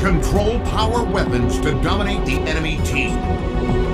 Control power weapons to dominate the enemy team.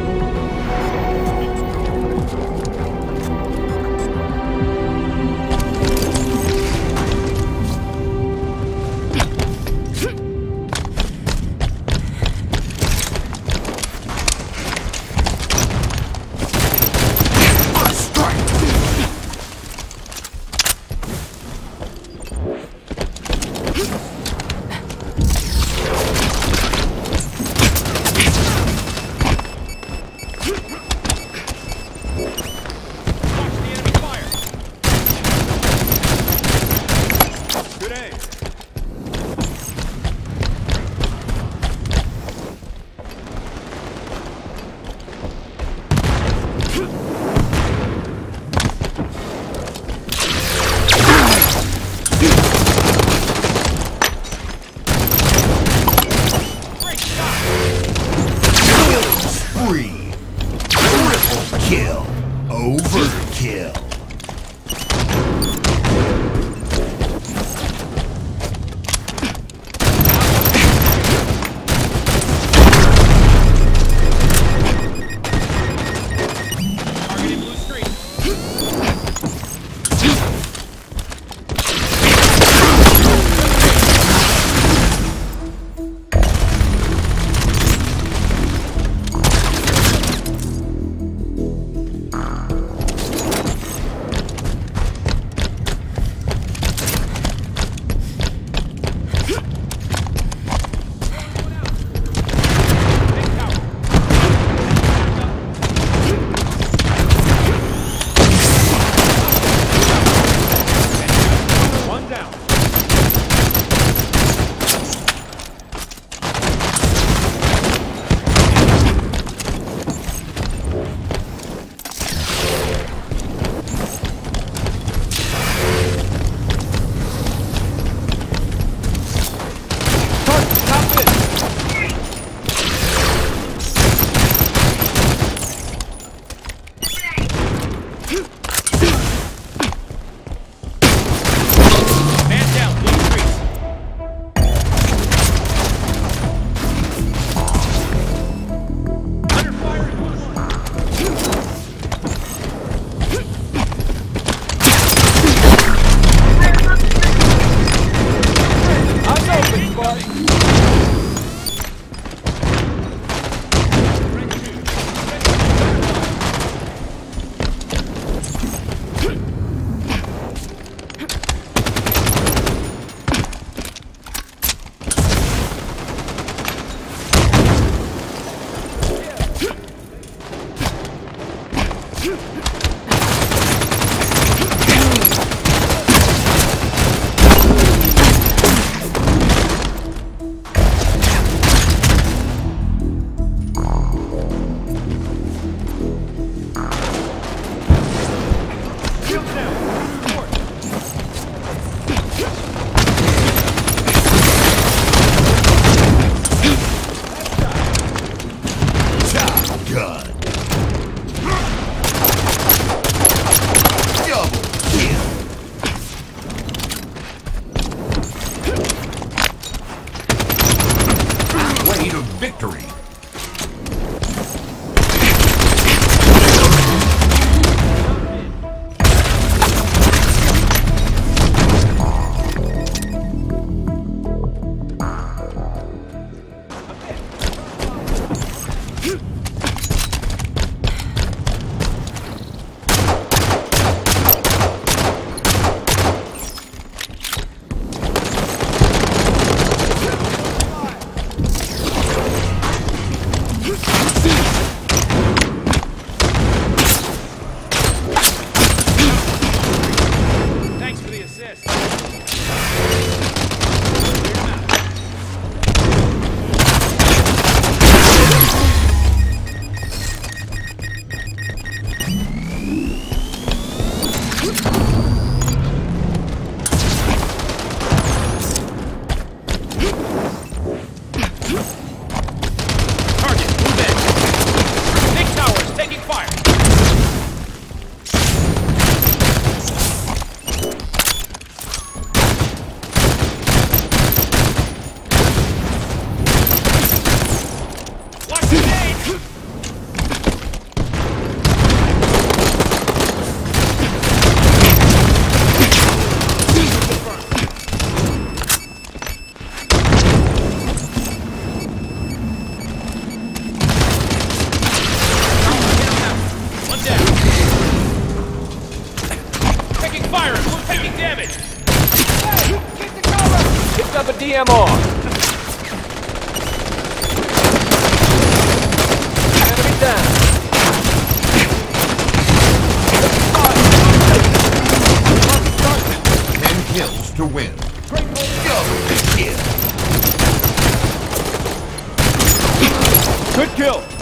victory. Up a DMR. Enemy down. Ten kills to win. Double kill. Good kill!